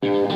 Hey!